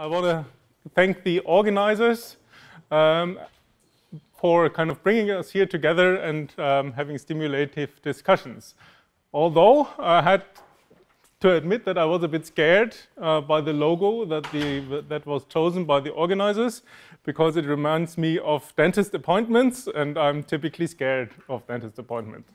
I want to thank the organizers um, for kind of bringing us here together and um, having stimulative discussions. Although I had to admit that I was a bit scared uh, by the logo that, the, that was chosen by the organizers because it reminds me of dentist appointments and I'm typically scared of dentist appointments.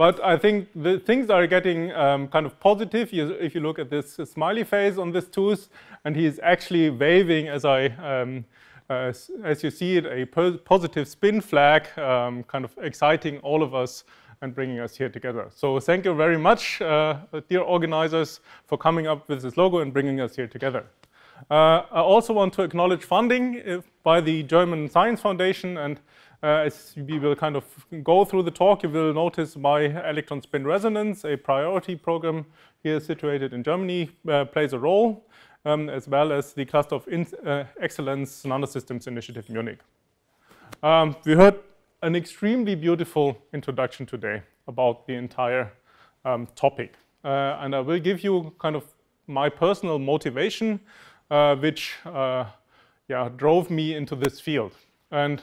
But I think the things are getting um, kind of positive if you look at this smiley face on this tooth and he's actually waving as I um, uh, as you see it, a positive spin flag, um, kind of exciting all of us and bringing us here together. So thank you very much, uh, dear organizers, for coming up with this logo and bringing us here together. Uh, I also want to acknowledge funding uh, by the German Science Foundation and as we will kind of go through the talk, you will notice my electron spin resonance, a priority program here situated in Germany, uh, plays a role, um, as well as the Cluster of in, uh, Excellence Nanosystems Initiative Munich. Um, we heard an extremely beautiful introduction today about the entire um, topic. Uh, and I will give you kind of my personal motivation, uh, which uh, yeah, drove me into this field. And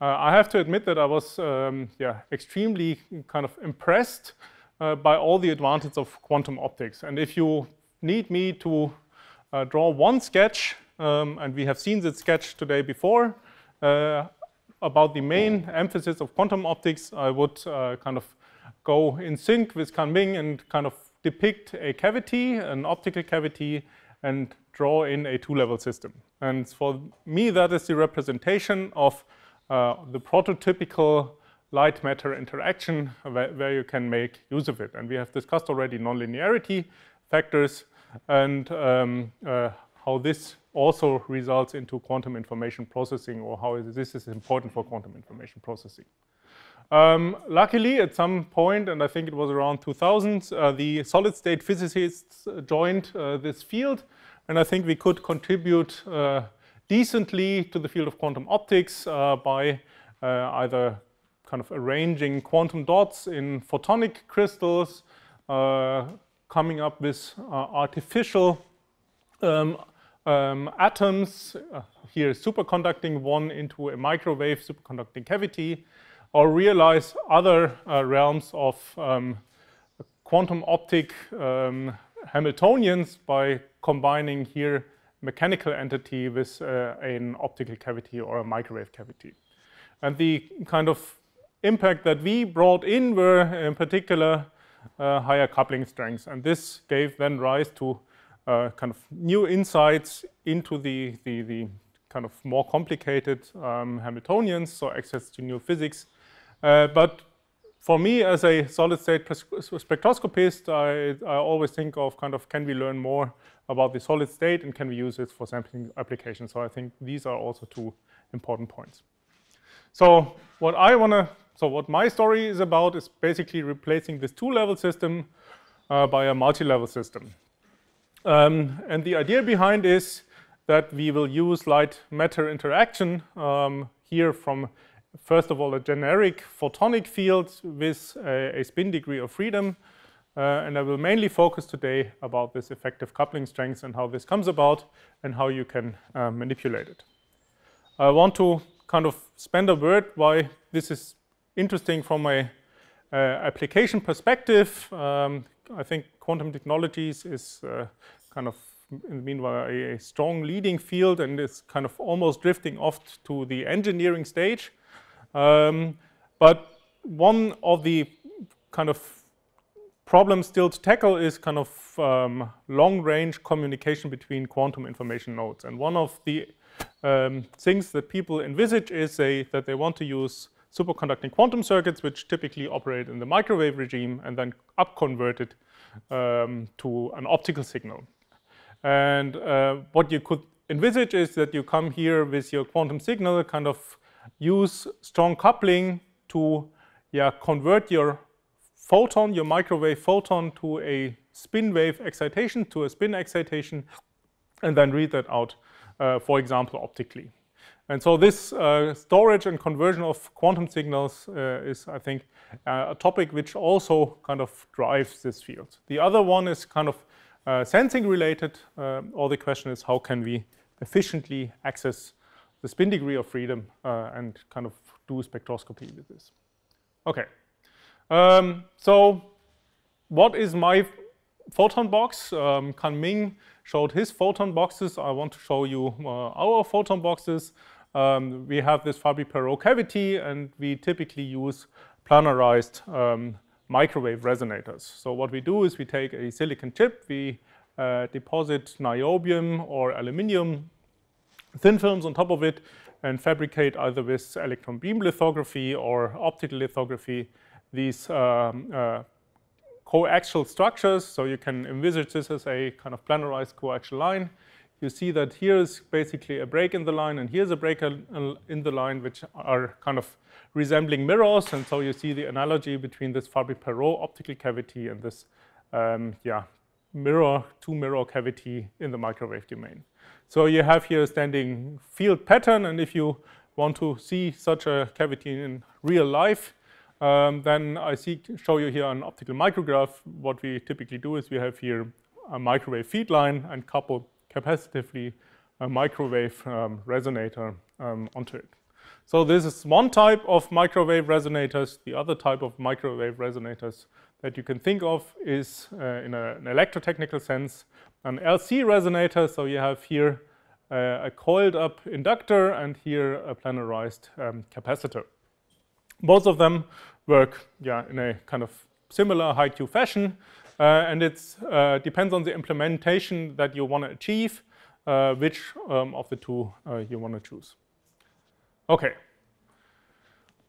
uh, I have to admit that I was um, yeah, extremely kind of impressed uh, by all the advantages of quantum optics. And if you need me to uh, draw one sketch, um, and we have seen this sketch today before, about the main emphasis of quantum optics, I would uh, kind of go in sync with Can-Ming and kind of depict a cavity, an optical cavity, and draw in a two-level system. And for me, that is the representation of uh, the prototypical light-matter interaction where, where, you can make use of it. And we have discussed already nonlinearity factors and um, uh, how this also results into quantum information processing or how this is important for quantum information processing. Um, luckily, at some point, and I think it was around 2000, uh, the solid-state physicists joined uh, this field, and I think we could contribute uh, decently to the field of quantum optics uh, by uh, either kind of arranging quantum dots in photonic crystals, uh, coming up with artificial um, um, atoms, uh, here superconducting one into a microwave superconducting cavity, or realize other uh, realms of um, quantum optic um, Hamiltonians by combining here mechanical entity with uh, an optical cavity or a microwave cavity. And the kind of impact that we brought in were in particular uh, higher coupling strengths. And this gave then rise to uh, kind of new insights into the, the, the kind of more complicated um, Hamiltonians, so access to new physics. Uh, but for me, as a solid-state spectroscopist, I, I, always think of kind of can we learn more about the solid state and can we use it for sampling applications. So I think these are also two important points. So what I want to, so what my story is about is basically replacing this two-level system uh, by a multi-level system. Um, and the idea behind is that we will use light-matter interaction um, here from, first of all, a generic photonic field with a, a spin degree of freedom. Uh, and I will mainly focus today about this effective coupling strength and how this comes about and how you can uh, manipulate it. I want to kind of spend a word why this is interesting from a uh, application perspective. Um, I think quantum technologies is uh, kind of in the meanwhile a, a, strong leading field and is kind of almost drifting off to the engineering stage. Um, but one of the kind of problems still to tackle is kind of um, long-range communication between quantum information nodes. And one of the um, things that people envisage is a, that they want to use superconducting quantum circuits, which typically operate in the microwave regime, and then upconvert it um, to an optical signal. And uh, what you could envisage is that you come here with your quantum signal, kind of use strong coupling to yeah, convert your photon, your microwave photon, to a spin wave excitation, to a spin excitation, and then read that out, uh, for example, optically. And so this uh, storage and conversion of quantum signals uh, is, I think, uh, a topic which also kind of drives this field. The other one is kind of uh, sensing related, uh, or the question is how can we efficiently access the spin degree of freedom and kind of do spectroscopy with this. Okay. Um, so what is my photon box? Um, Can-Ming showed his photon boxes. I want to show you uh, our photon boxes. Um, we have this Fabry-Perot cavity, and we typically use planarized um, microwave resonators. So what we do is we take a silicon chip, we uh, deposit niobium or aluminium thin films on top of it, and fabricate either with electron beam lithography or optical lithography these um, uh, coaxial structures. So you can envisage this as a kind of planarized coaxial line you see that here is basically a break in the line, and here's a break in the line, which are kind of resembling mirrors. And so you see the analogy between this Fabry-Perot optical cavity and this, um, yeah, mirror, two mirror cavity in the microwave domain. So you have here a standing field pattern, and if you want to see such a cavity in real life, um, then I see, show you here an optical micrograph. What we typically do is we have here a microwave feed line and couple capacitively a microwave um, resonator um, onto it. So this is one type of microwave resonators. The other type of microwave resonators that you can think of is, uh, in a, an electrotechnical sense, an LC resonator. So you have here uh, a coiled up inductor and here a planarized um, capacitor. Both of them work yeah, in a kind of similar high Q fashion. Uh, and it uh, depends on the implementation that you want to achieve, uh, which um, of the two you want to choose. Okay.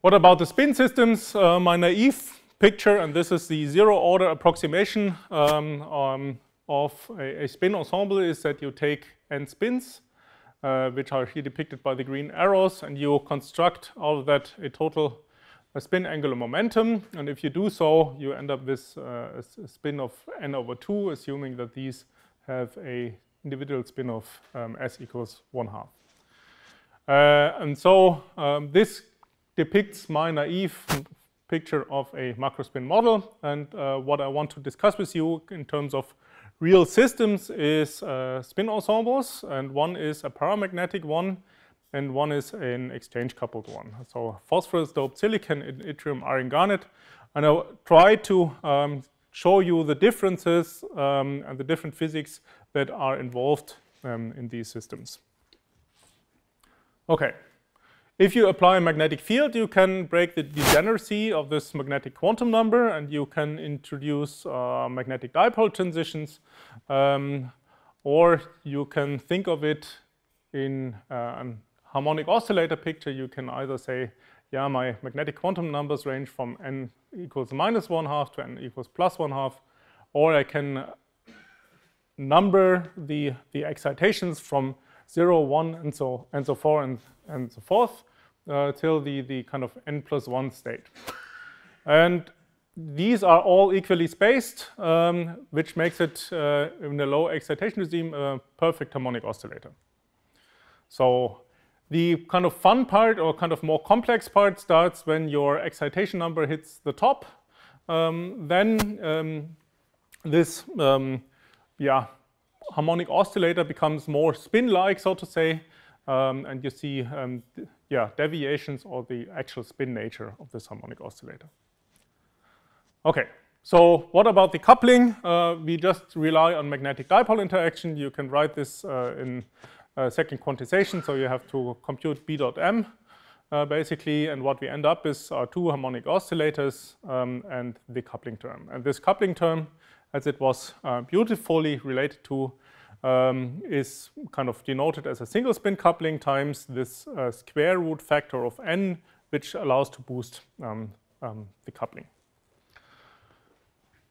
What about the spin systems? my naive picture, and this is the zero order approximation um, um, of a, a, spin ensemble, is that you take n spins, uh, which are here depicted by the green arrows, and you construct out of that a total a spin angular momentum. And if you do so, you end up with uh, a spin of n over 2, assuming that these have a individual spin of um, s equals 1 half. Uh, and so um, this depicts my naive picture of a macrospin model. And uh, what I want to discuss with you in terms of real systems is uh, spin ensembles. And one is a paramagnetic one and one is an exchange coupled one. So phosphorus doped silicon in yttrium iron garnet. And I'll try to um, show you the differences um, and the different physics that are involved um, in these systems. Okay. If you apply a magnetic field, you can break the degeneracy of this magnetic quantum number and you can introduce uh, magnetic dipole transitions. Um, or you can think of it in uh, an harmonic oscillator picture, you can either say, yeah, my magnetic quantum numbers range from n equals minus one half to n equals plus one half, or I can number the, the excitations from 0, 1, and so, and so forth, and, and so forth, uh, till the, the kind of n plus 1 state. And these are all equally spaced, um, which makes it, uh, in a low excitation regime, a perfect harmonic oscillator. So the kind of fun part or kind of more complex part starts when your excitation number hits the top. Um, then um, this um, yeah, harmonic oscillator becomes more spin-like, so to say, um, and you see um, yeah, deviations or the actual spin nature of this harmonic oscillator. Okay, so what about the coupling? Uh, we just rely on magnetic dipole interaction. You can write this uh, in second quantization. So you have to compute b dot m uh, basically, and what we end up is our two harmonic oscillators um, and the coupling term. And this coupling term, as it was uh, beautifully related to, um, is kind of denoted as a single spin coupling times this uh, square root factor of n, which allows to boost um, um the coupling.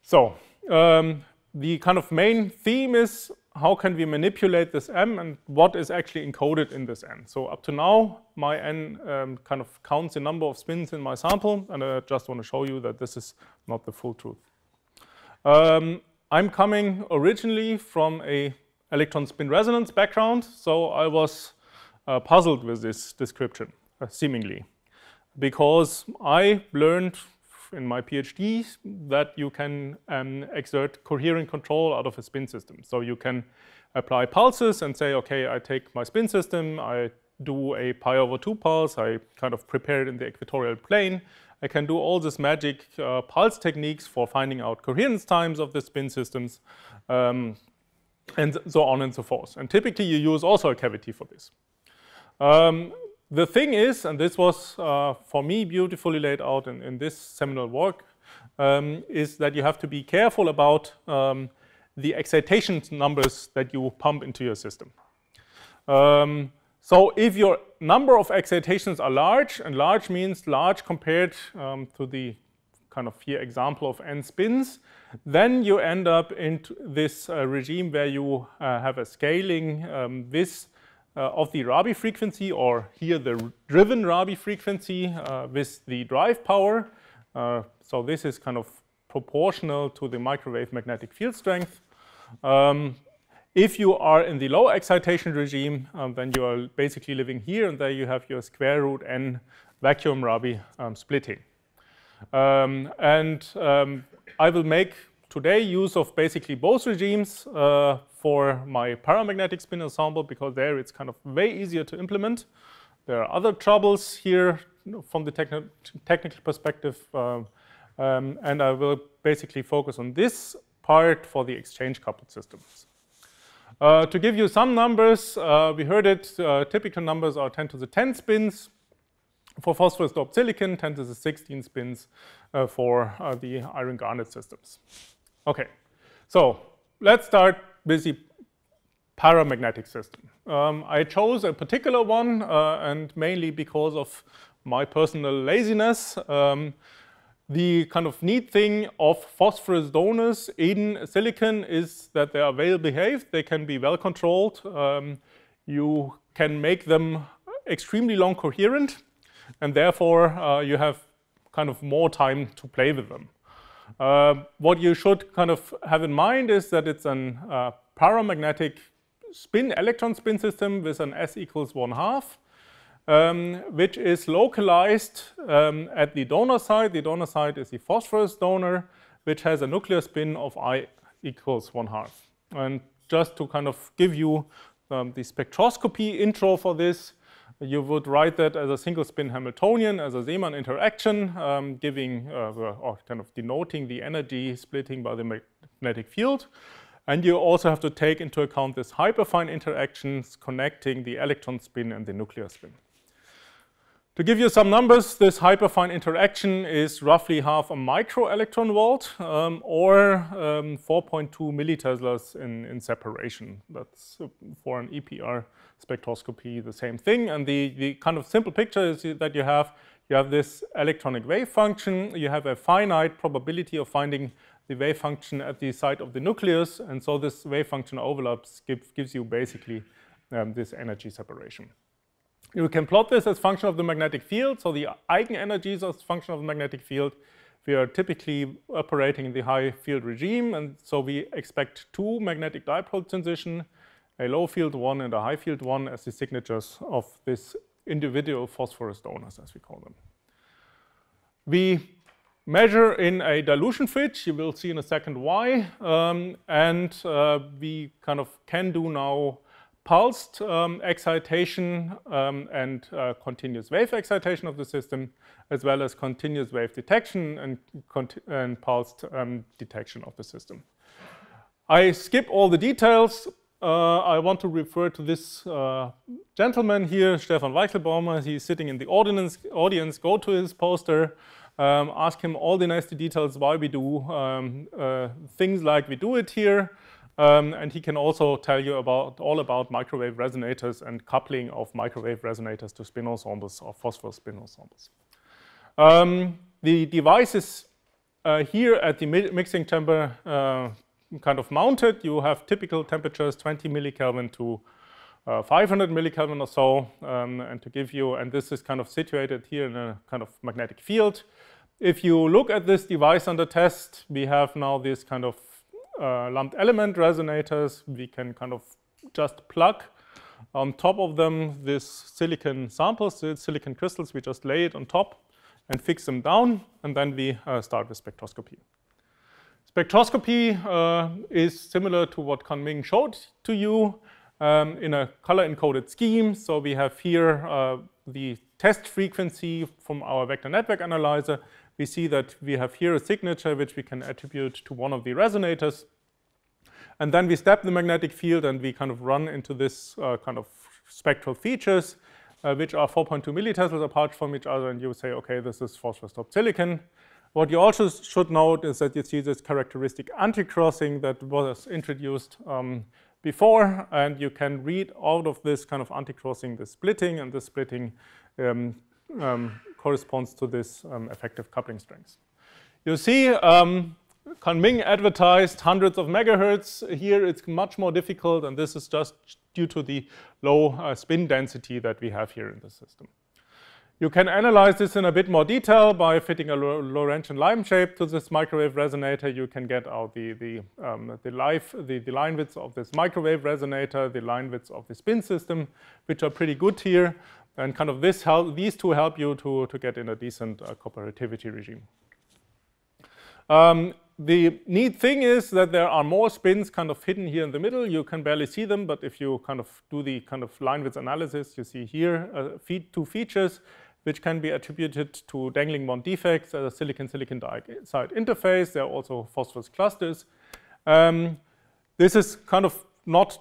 So um, the kind of main theme is how can we manipulate this m and what is actually encoded in this n. So up to now, my n um, kind of counts the number of spins in my sample, and I just want to show you that this is not the full truth. Um, I'm coming originally from a electron spin resonance background, so I was uh, puzzled with this description, uh, seemingly, because I learned in my PhD that you can um, exert coherent control out of a spin system. So you can apply pulses and say, okay, I take my spin system, I do a pi over 2 pulse, I kind of prepare it in the equatorial plane. I can do all these magic uh, pulse techniques for finding out coherence times of the spin systems, um, and so on and so forth. And typically you use also a cavity for this. Um, the thing is, and this was uh, for me beautifully laid out in, in this seminal work, um, is that you have to be careful about um, the excitation numbers that you pump into your system. Um, so if your number of excitations are large, and large means large compared um, to the kind of here example of n spins, then you end up into this uh, regime where you uh, have a scaling um, uh, of the Rabi frequency, or here the driven Rabi frequency uh, with the drive power. Uh, so this is kind of proportional to the microwave magnetic field strength. Um, if you are in the low excitation regime, um, then you are basically living here, and there you have your square root n vacuum Rabi um, splitting. Um, and um, I will make today use of basically both regimes uh, for my paramagnetic spin ensemble because there it's kind of way easier to implement. There are other troubles here from the techni technical perspective, uh, um, and I will basically focus on this part for the exchange coupled systems. Uh, to give you some numbers, uh, we heard it, uh, typical numbers are 10 to the 10 spins for phosphorus doped silicon, 10 to the 16 spins uh, for uh, the iron garnet systems. Okay, so let's start with the paramagnetic system. Um, I chose a particular one, uh, and mainly because of my personal laziness. Um, the kind of neat thing of phosphorus donors in silicon is that they are well behaved, they can be well controlled, um, you can make them extremely long coherent, and therefore uh, you have kind of more time to play with them. Uh, what you should kind of have in mind is that it's an uh, paramagnetic spin electron spin system with an s equals 1 half um, which is localized um, at the donor site. The donor site is the phosphorus donor, which has a nuclear spin of I equals 1 half. And just to kind of give you um, the spectroscopy intro for this, you would write that as a single spin Hamiltonian, as a Zeeman interaction, um, giving uh, or kind of denoting the energy splitting by the magnetic field. And you also have to take into account this hyperfine interactions connecting the electron spin and the nuclear spin. To give you some numbers, this hyperfine interaction is roughly half a micro electron volt um, or um, 4.2 milliteslas in, in separation. That's uh, for an EPR spectroscopy the same thing. And the, the kind of simple picture is that you have, you have this electronic wave function, you have a finite probability of finding the wave function at the site of the nucleus, and so this wave function overlaps give, gives you basically um, this energy separation. You can plot this as function of the magnetic field. So the eigenenergies as function of the magnetic field. We are typically operating in the high field regime. And so we expect two magnetic dipole transition, a low field one and a high field one as the signatures of this individual phosphorus donors, as we call them. We measure in a dilution fridge. You will see in a second why. Um, and uh, we kind of can do now pulsed um, excitation um, and uh, continuous wave excitation of the system, as well as continuous wave detection and, and pulsed um, detection of the system. I skip all the details. Uh, I want to refer to this uh, gentleman here, Stefan Weichselbaumer. He's sitting in the audience. audience. Go to his poster, um, ask him all the nasty details why we do um, uh, things like we do it here. Um, and he can also tell you about all about microwave resonators and coupling of microwave resonators to spin ensembles or phosphorus spin ensembles. Um, the device is uh, here at the mi mixing chamber uh, kind of mounted. You have typical temperatures 20 millikelvin to uh, 500 millikelvin or so. Um, and to give you, and this is kind of situated here in a kind of magnetic field. If you look at this device under test, we have now this kind of uh, lumped element resonators. We can kind of just plug on top of them this silicon samples, the silicon crystals. We just lay it on top and fix them down, and then we uh, start with spectroscopy. spectroscopy uh, is similar to what Can-Ming showed to you um, in a color-encoded scheme. So we have here uh, the test frequency from our vector network analyzer. We see that we have here a signature which we can attribute to one of the resonators. And then we step the magnetic field and we kind of run into this uh, kind of spectral features, uh, which are 4.2 milliteslas apart from each other. And you say, okay, this is phosphorus doped silicon. What you also should note is that you see this characteristic anti-crossing that was introduced um, before, and you can read out of this kind of anti-crossing the splitting, and the splitting um, um, corresponds to this um, effective coupling strength. You see, um, Can-Ming advertised hundreds of megahertz. Here it's much more difficult, and this is just due to the low uh, spin density that we have here in the system. You can analyze this in a bit more detail by fitting a Lorentzian line shape to this microwave resonator. You can get out the, the, um, the, life, the, the line widths of this microwave resonator, the line widths of the spin system, which are pretty good here. And kind of this help, these two help you to, to get in a decent uh, cooperativity regime. Um, the neat thing is that there are more spins kind of hidden here in the middle. You can barely see them, but if you kind of do the kind of line width analysis, you see here uh, feed two features which can be attributed to dangling bond defects as a silicon-silicon dioxide interface. There are also phosphorus clusters. Um, this is kind of not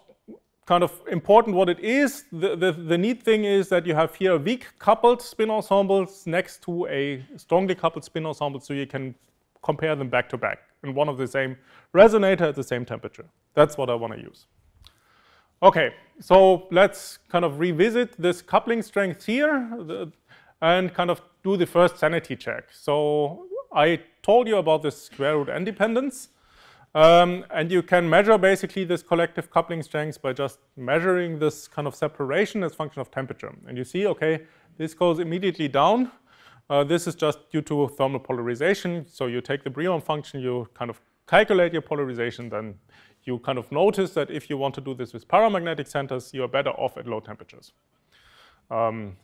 kind of important what it is. The, the, the, neat thing is that you have here a weak coupled spin ensembles next to a strongly coupled spin ensemble, so you can compare them back to back in one of the same resonator at the same temperature. That's what I want to use. Okay, so let's kind of revisit this coupling strength here. The, and kind of do the first sanity check. So I told you about this square root independence. Um, and you can measure basically this collective coupling strength by just measuring this kind of separation as function of temperature. And you see, okay, this goes immediately down. Uh, this is just due to thermal polarization. So you take the Brillouin function, you kind of calculate your polarization, then you kind of notice that if you want to do this with paramagnetic centers, you are better off at low temperatures. Um,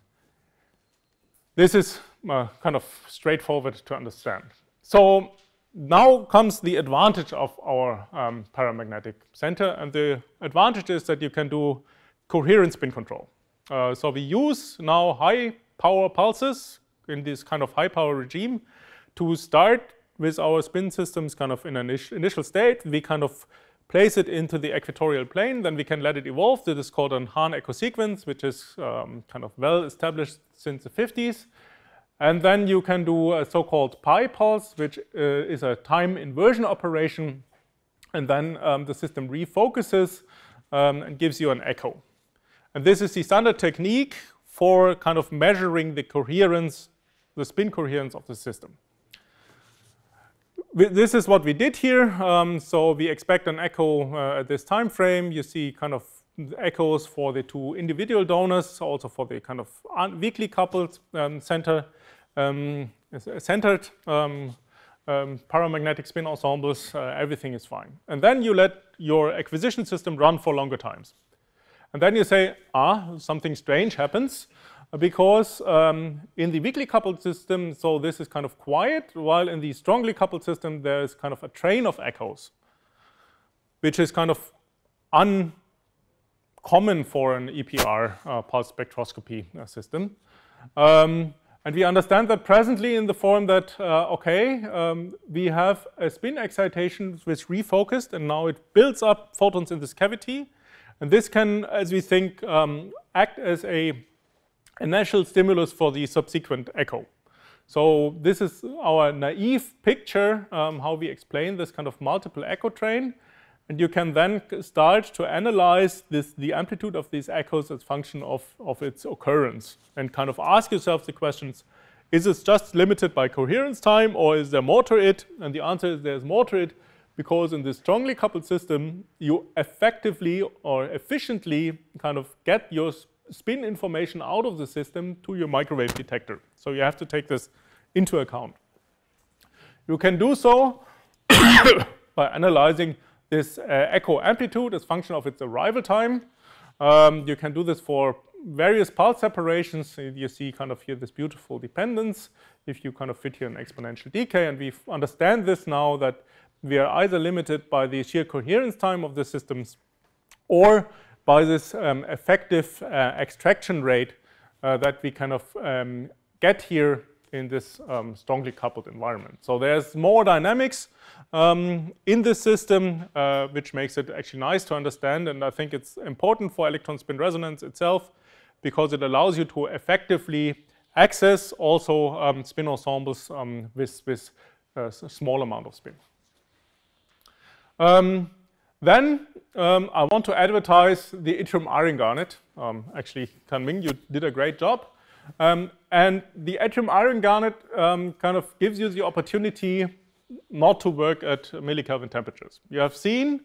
this is uh, kind of straightforward to understand. So now comes the advantage of our um, paramagnetic center, and the advantage is that you can do coherent spin control. Uh, so we use now high power pulses in this kind of high power regime to start with our spin systems kind of in an initial state. We kind of place it into the equatorial plane, then we can let it evolve. This is called an Hahn echo sequence, which is um, kind of well established since the 50s. And then you can do a so-called pi pulse, which uh, is a time inversion operation. And then um, the system refocuses um, and gives you an echo. And this is the standard technique for kind of measuring the coherence, the spin coherence of the system this is what we did here. Um, so we expect an echo uh, at this time frame. You see kind of echoes for the two individual donors, also for the kind of weakly coupled um, center, um, centered um, um, paramagnetic spin ensembles. Uh, everything is fine. And then you let your acquisition system run for longer times. And then you say, ah, something strange happens because um, in the weakly coupled system, so this is kind of quiet, while in the strongly coupled system, there is kind of a train of echoes, which is kind of uncommon for an EPR uh, pulse spectroscopy uh, system. Um, and we understand that presently in the form that, uh, okay, um, we have a spin excitation which refocused, and now it builds up photons in this cavity. And this can, as we think, um, act as a initial stimulus for the subsequent echo. So this is our naive picture, um, how we explain this kind of multiple echo train. And you can then start to analyze this, the amplitude of these echoes as function of, of its occurrence and kind of ask yourself the questions, is this just limited by coherence time or is there more to it? And the answer is there's more to it because in this strongly coupled system, you effectively or efficiently kind of get your spin information out of the system to your microwave detector. So you have to take this into account. You can do so by analyzing this uh, echo amplitude as function of its arrival time. Um, you can do this for various pulse separations. You see kind of here this beautiful dependence if you kind of fit here an exponential decay. And we understand this now that we are either limited by the sheer coherence time of the systems or by this um, effective uh, extraction rate uh, that we kind of um, get here in this um, strongly coupled environment. So there's more dynamics um, in this system, uh, which makes it actually nice to understand. And I think it's important for electron spin resonance itself because it allows you to effectively access also um, spin ensembles um, with, with a small amount of spin. Um, then um, I want to advertise the yttrium iron garnet. Actually, Can-Ming, you did a great job. Um, and the yttrium iron garnet um, kind of gives you the opportunity not to work at millikelvin temperatures. You have seen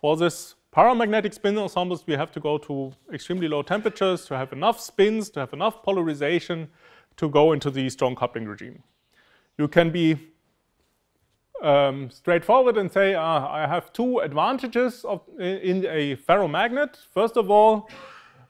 for this paramagnetic spin ensembles, we have to go to extremely low temperatures to have enough spins, to have enough polarization to go into the strong coupling regime. You can be um, straightforward and say, uh, I have two advantages of, in a ferromagnet. First of all,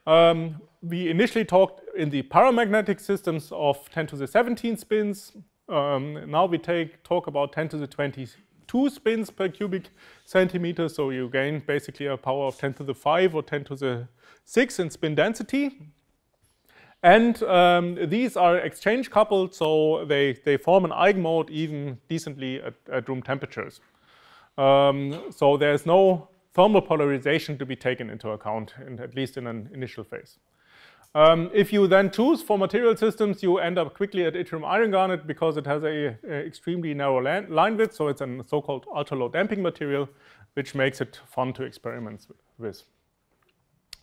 um, we initially talked in the paramagnetic systems of 10 to the 17 spins. Um, now we take talk about 10 to the 22 spins per cubic centimeter. So you gain basically a power of 10 to the 5 or 10 to the 6 in spin density. And um, these are exchange coupled, so they, they form an eigenmode even decently at, at room temperatures. Um, so there's no thermal polarization to be taken into account, in, at least in an initial phase. Um, if you then choose for material systems, you end up quickly at yttrium iron garnet because it has a, extremely narrow line width, so it's a so-called ultra-low damping material, which makes it fun to experiment with.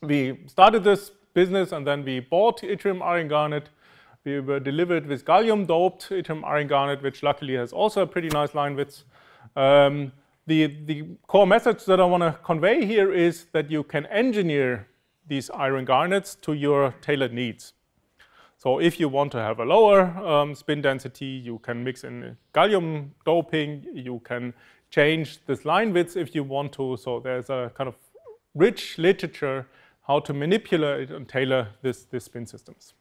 We started this business, and then we bought yttrium iron garnet. We were delivered with gallium doped yttrium iron garnet, which luckily has also a pretty nice line width. Um, the, the core message that I want to convey here is that you can engineer these iron garnets to your tailored needs. So if you want to have a lower um, spin density, you can mix in gallium doping, you can change this line width if you want to. So there's a kind of rich literature how to manipulate and tailor this, this spin systems.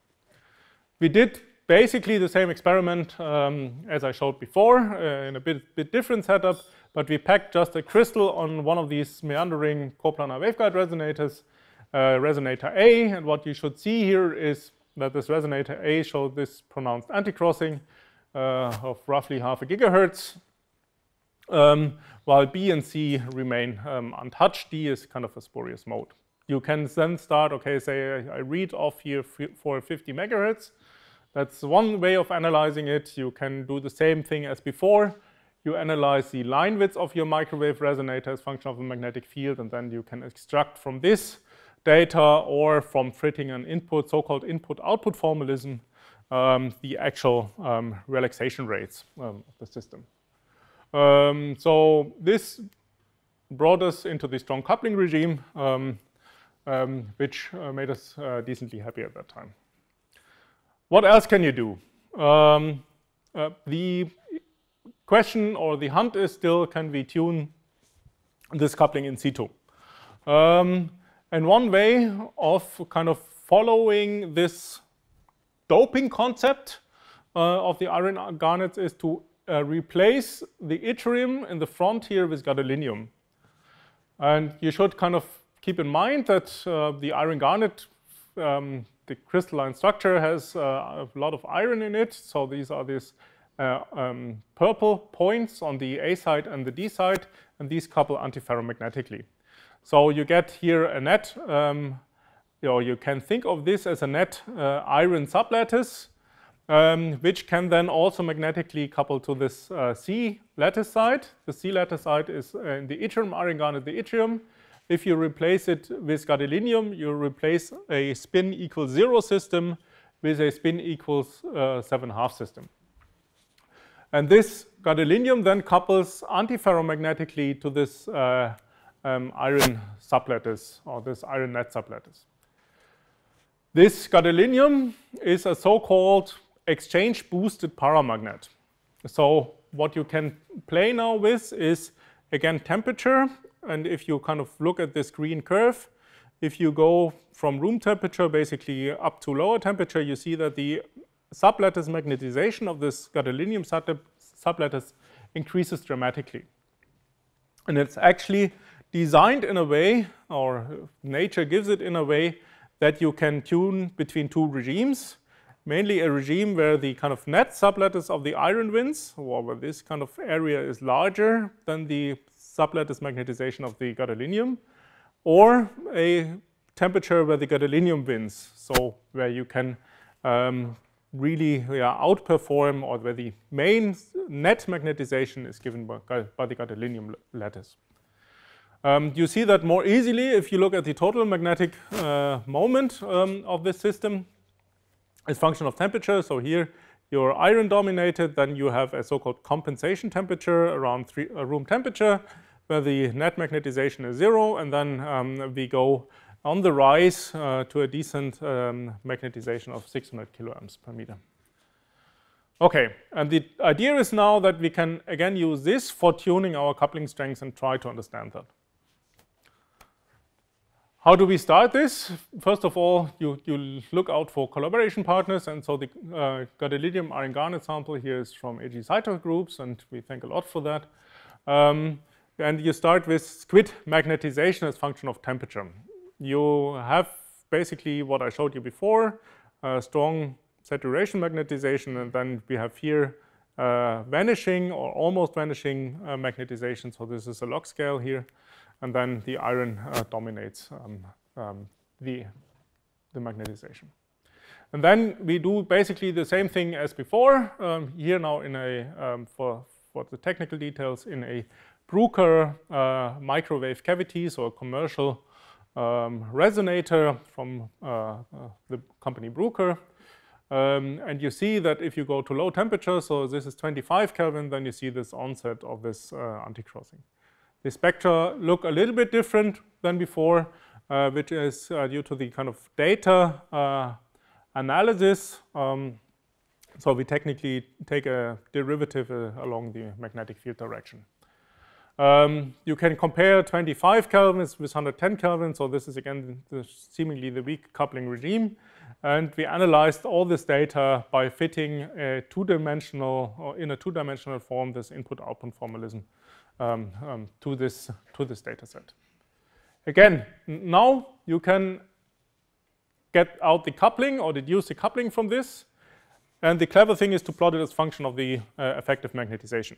We did basically the same experiment um, as I showed before uh, in a bit, bit different setup, but we packed just a crystal on one of these meandering coplanar waveguide resonators, resonator A, and what you should see here is that this resonator A showed this pronounced anti-crossing uh, of roughly half a gigahertz, um, while B and C remain um, untouched. D is kind of a spurious mode you can then start, okay, say I read off here for 50 megahertz. That's one way of analyzing it. You can do the same thing as before. You analyze the line width of your microwave resonator as function of the magnetic field, and then you can extract from this data or from fitting an input, so-called input-output formalism, um, the actual um, relaxation rates um, of the system. Um, so this brought us into the strong coupling regime. Um, which uh, made us uh, decently happy at that time. What else can you do? Uh, the question or the hunt is still, can we tune this coupling in situ? Um, and one way of kind of following this doping concept uh, of the iron garnets is to uh, replace the yttrium in the front here with gadolinium. And you should kind of keep in mind that uh, the iron garnet, um, the crystalline structure has uh, a lot of iron in it. So these are these uh, um, purple points on the A side and the D side, and these couple antiferromagnetically. So you get here a net, um, you, know, you can think of this as a net uh, iron sublattice, um, which can then also magnetically couple to this uh, C lattice side. The C lattice side is uh, in the yttrium iron garnet, the yttrium, if you replace it with gadolinium, you replace a spin equals zero system with a spin equals uh, seven half system. And this gadolinium then couples antiferromagnetically to this uh, um, iron sublattice or this iron net sublattice. This gadolinium is a so-called exchange boosted paramagnet. So what you can play now with is again temperature and if you kind of look at this green curve, if you go from room temperature basically up to lower temperature, you see that the sublattice magnetization of this gadolinium sublattice increases dramatically. And it's actually designed in a way, or nature gives it in a way, that you can tune between two regimes, mainly a regime where the kind of net sublattice of the iron winds, or where this kind of area is larger than the sublattice magnetization of the gadolinium, or a temperature where the gadolinium wins, so where you can um, really yeah, outperform or where the main net magnetization is given by, by the gadolinium lattice. Um, you see that more easily if you look at the total magnetic uh, moment um, of this system as function of temperature. So here you're iron dominated, then you have a so-called compensation temperature around three, uh, room temperature where the net magnetization is zero and then um, we go on the rise uh, to a decent um, magnetization of 600 kiloamps per meter. Okay, and the idea is now that we can again use this for tuning our coupling strengths and try to understand that. How do we start this? First of all, you, you look out for collaboration partners, and so the uh, gadolinium iron garnet sample here is from AG groups, and we thank a lot for that. Um, and you start with squid magnetization as function of temperature you have basically what I showed you before, strong saturation magnetization, and then we have here uh, vanishing or almost vanishing uh, magnetization. So this is a log scale here, and then the iron uh, dominates um, um, the, the magnetization. And then we do basically the same thing as before, um, here now in a, um, for, for the technical details, in a Bruker uh, microwave cavity, so a commercial um, resonator from uh, uh, the company Bruker. Um, and you see that if you go to low temperature, so this is 25 Kelvin, then you see this onset of this uh, anti-crossing. The spectra look a little bit different than before, uh, which is uh, due to the kind of data uh, analysis. Um, so we technically take a derivative along the magnetic field direction. Um, you can compare 25 kelvins with 110 kelvins. So this is again the, seemingly the weak coupling regime. And we analyzed all this data by fitting a two-dimensional or in a two-dimensional form this input-output formalism um, um, to this to this data set. Again, now you can get out the coupling or deduce the coupling from this. And the clever thing is to plot it as function of the uh, effective magnetization.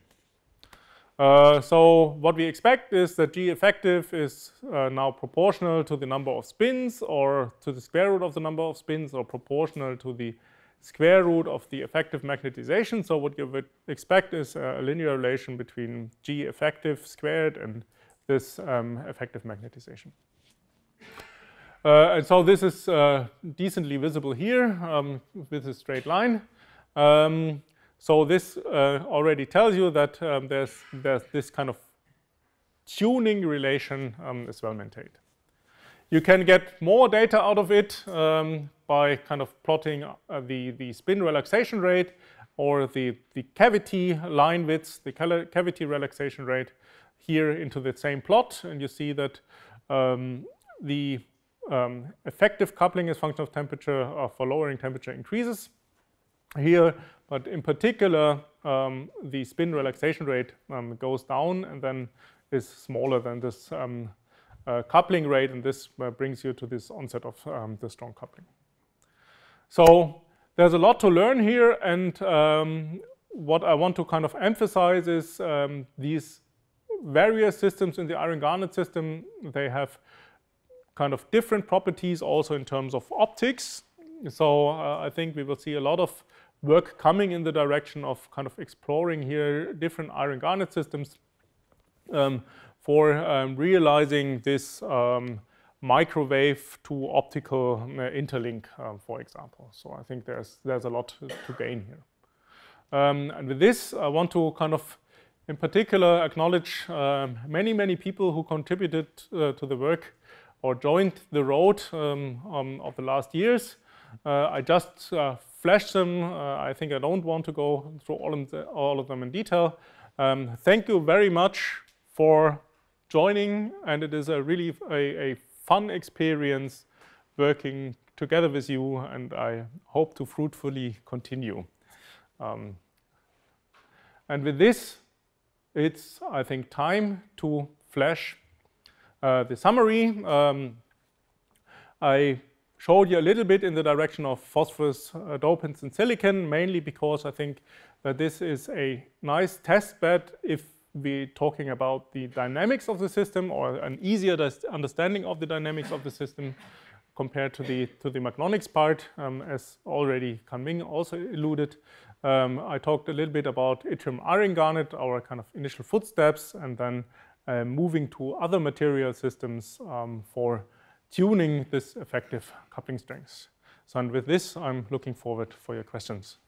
Uh, so what we expect is that G effective is uh, now proportional to the number of spins or to the square root of the number of spins or proportional to the square root of the effective magnetization. So what you would expect is a linear relation between G effective squared and this um, effective magnetization. Uh, and so this is uh, decently visible here um, with a straight line. Um, so this uh, already tells you that um, there's, there's this kind of tuning relation um, is well maintained. You can get more data out of it um, by kind of plotting uh, the, the spin relaxation rate or the, the cavity line width, the cavity relaxation rate here into the same plot. And you see that um, the um, effective coupling as function of temperature uh, for lowering temperature increases. Here but in particular, um, the spin relaxation rate um, goes down and then is smaller than this um, coupling rate, and this uh, brings you to this onset of um, the strong coupling. So there's a lot to learn here, and um, what I want to kind of emphasize is um, these various systems in the iron garnet system, they have kind of different properties also in terms of optics. So uh, I think we will see a lot of work coming in the direction of kind of exploring here different iron garnet systems um, for um, realizing this um, microwave to optical uh, interlink, um, for example. So I think there's, there's a lot to, gain here. Um, and with this, I want to kind of, in particular, acknowledge um, many, many people who contributed uh, to the work or joined the road of the last years. Uh, I just uh, flash them. Uh, I think I don't want to go through all all of them in detail. Um, thank you very much for joining, and it is a really a, a fun experience working together with you, and I hope to fruitfully continue. Um, and with this, it's, I think, time to flash uh, the summary. Um, I showed you a little bit in the direction of phosphorus uh, dopants and silicon, mainly because I think that this is a nice test bed if we're talking about the dynamics of the system or an easier understanding of the dynamics of the system compared to the to the magnonics part, um, as already Can-Ming also alluded. Um, I talked a little bit about yttrium iron garnet, our kind of initial footsteps, and then uh, moving to other material systems um, for tuning this effective coupling strength. So and with this, I'm looking forward for your questions.